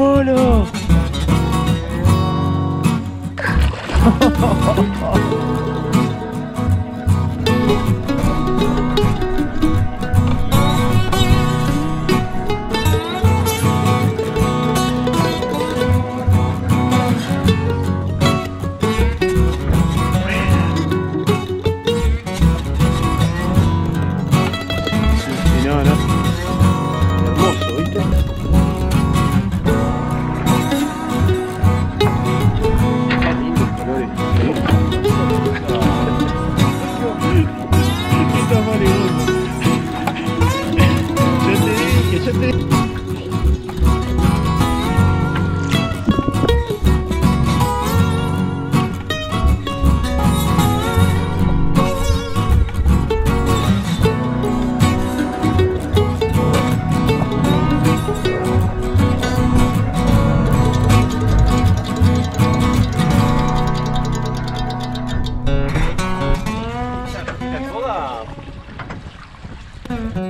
polo! 말이오. 저때, 저때. Mm-hmm.